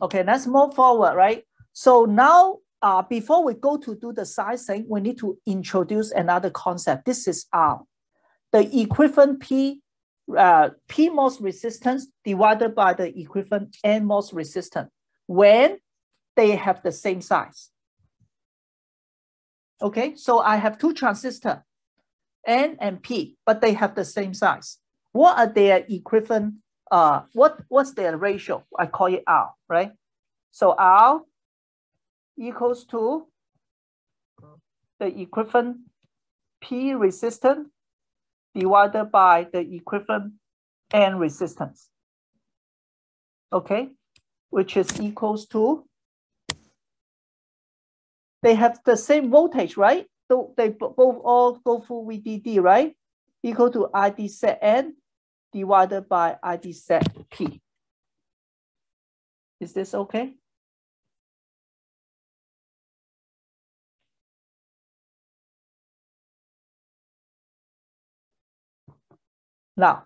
Okay, let's move forward, right? So now, uh, before we go to do the sizing, we need to introduce another concept. This is R. The equivalent P, uh, PMOS resistance divided by the equivalent n NMOS resistance when they have the same size. Okay, so I have two transistors, N and P, but they have the same size. What are their equivalent uh, what, what's their ratio? I call it R, right? So R equals to the equivalent P resistance divided by the equivalent N resistance. Okay, which is equals to, they have the same voltage, right? So they both all go through VDD, right? Equal to ID set N divided by ID set P. Is this okay? Now,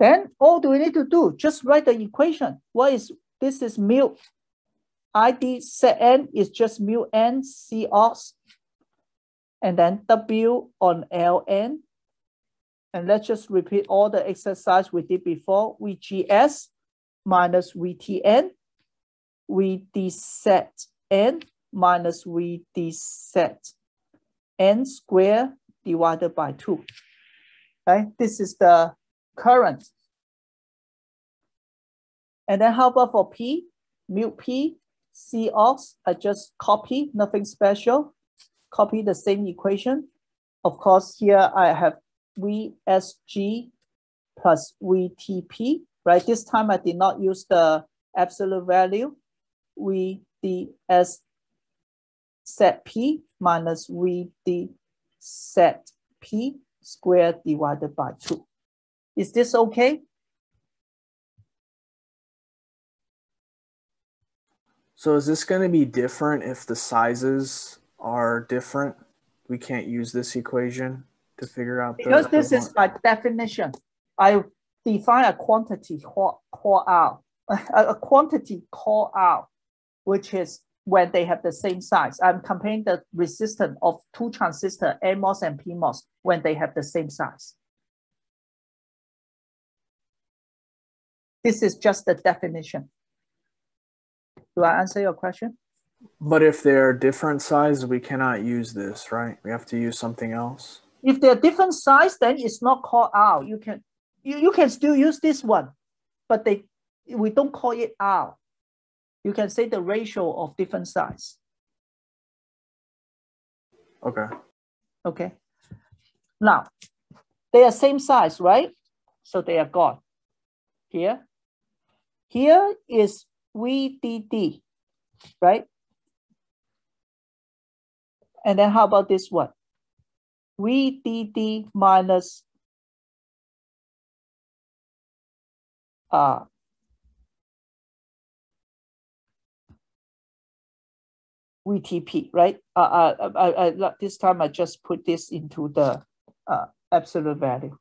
then all do we need to do? Just write the equation. What is this is mu ID set n is just mu n C ox, and then W on Ln and let's just repeat all the exercise we did before. VGS minus VTN, VD set N minus VD set N square divided by 2. Right? This is the current. And then how about for P? Mu P, C ox, I just copy, nothing special. Copy the same equation. Of course, here I have VSG plus VTP, right? This time I did not use the absolute value. VDS set P minus VD set P squared divided by 2. Is this okay? So is this going to be different if the sizes are different? We can't use this equation? To figure out because this is by definition. I define a quantity call, call out, a quantity call out, which is when they have the same size. I'm comparing the resistance of two transistors, NMOS and PMOS, when they have the same size. This is just the definition. Do I answer your question? But if they're different sizes, we cannot use this, right? We have to use something else. If they're different size, then it's not called out. You can you, you can still use this one, but they we don't call it out. You can say the ratio of different size. Okay. Okay. Now, they are same size, right? So they are gone. Here. Here is VDD, right? And then how about this one? VDD minus uh, VTP, right? Uh, uh, I, I, I, this time I just put this into the uh, absolute value.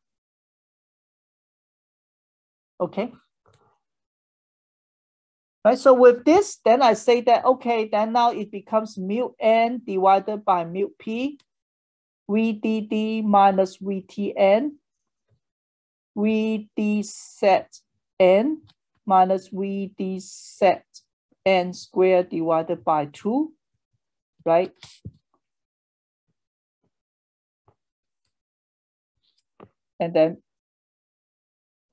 Okay. Right, so with this, then I say that, okay, then now it becomes mu n divided by mu p VDD minus VTN, VD set N minus VD set N squared divided by 2, right? And then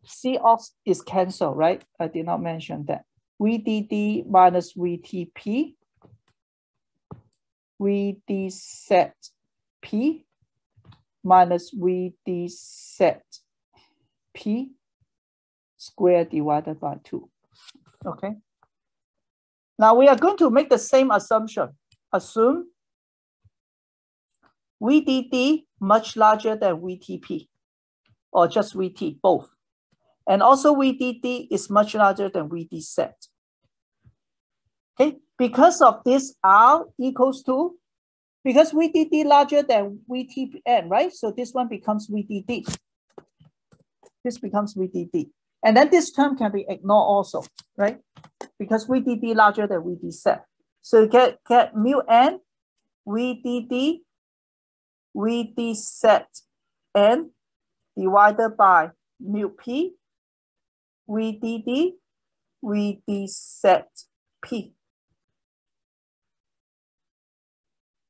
C ox is cancelled, right? I did not mention that. VDD minus VTP, VD set P minus VD set P squared divided by 2. Okay. Now we are going to make the same assumption. Assume VDD much larger than VTP or just VT, both. And also VDD is much larger than VD set. Okay, because of this R equals to because VDD larger than VTN, right? So this one becomes VDD. This becomes VDD. And then this term can be ignored also, right? Because VDD larger than VD set. So you get, get mu n VDD VD set n divided by mu p VDD VD set p.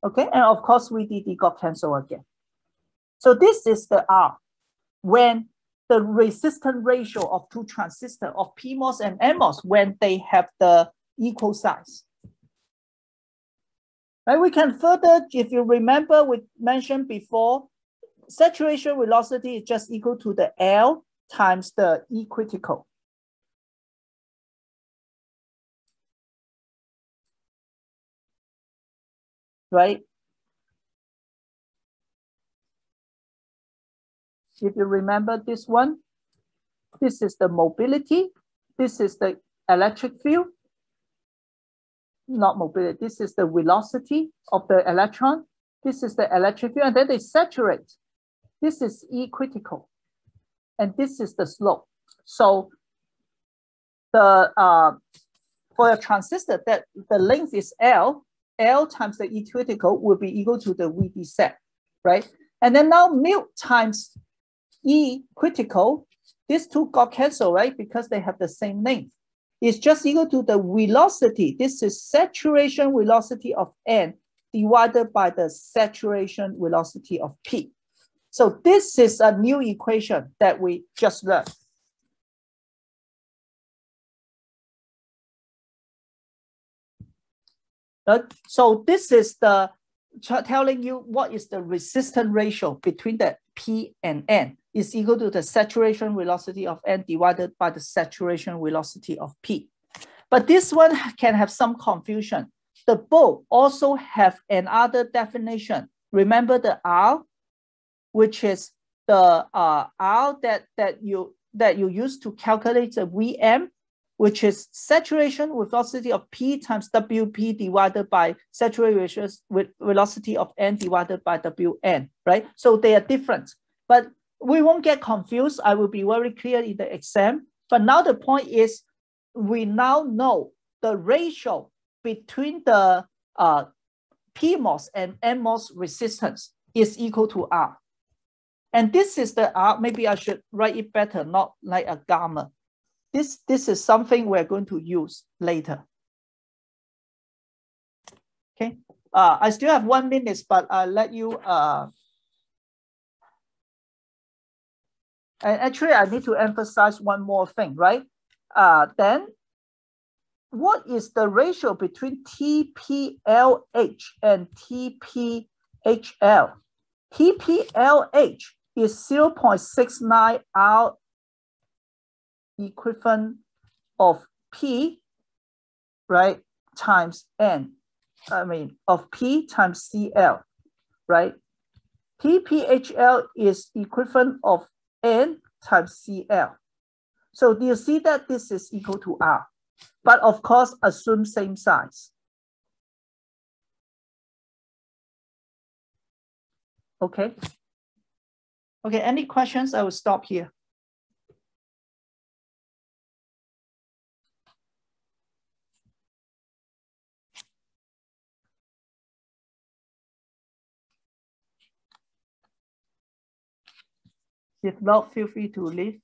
Okay, and of course we VDD got cancelled again. So this is the R when the resistance ratio of two transistors of PMOS and NMOS when they have the equal size. And we can further, if you remember, we mentioned before, saturation velocity is just equal to the L times the E critical. Right? If you remember this one, this is the mobility, this is the electric field, not mobility, this is the velocity of the electron, this is the electric field, and then they saturate. This is E critical, and this is the slope. So the uh, for a transistor that the length is L, L times the E critical will be equal to the VD set, right? And then now mu times E critical, these two got canceled, right? Because they have the same length. It's just equal to the velocity. This is saturation velocity of N divided by the saturation velocity of P. So this is a new equation that we just learned. Uh, so this is the telling you what is the resistance ratio between the P and N is equal to the saturation velocity of N divided by the saturation velocity of P. But this one can have some confusion. The both also have another definition. Remember the R, which is the uh, R that, that, you, that you use to calculate the VM, which is saturation with velocity of P times WP divided by saturation with velocity of N divided by WN, right? So they are different. But we won't get confused. I will be very clear in the exam. But now the point is, we now know the ratio between the uh, PMOS and NMOS resistance is equal to R. And this is the R, maybe I should write it better, not like a gamma. This, this is something we're going to use later. Okay, uh, I still have one minute, but I'll let you uh, And actually, I need to emphasize one more thing, right? Uh, then what is the ratio between TPLH and TPHL? TPLH is 0.69 R equivalent of P, right, times N. I mean, of P times CL, right? PPHL is equivalent of N times CL. So do you see that this is equal to R? But of course, assume same size. Okay. Okay, any questions? I will stop here. If not, feel free to leave.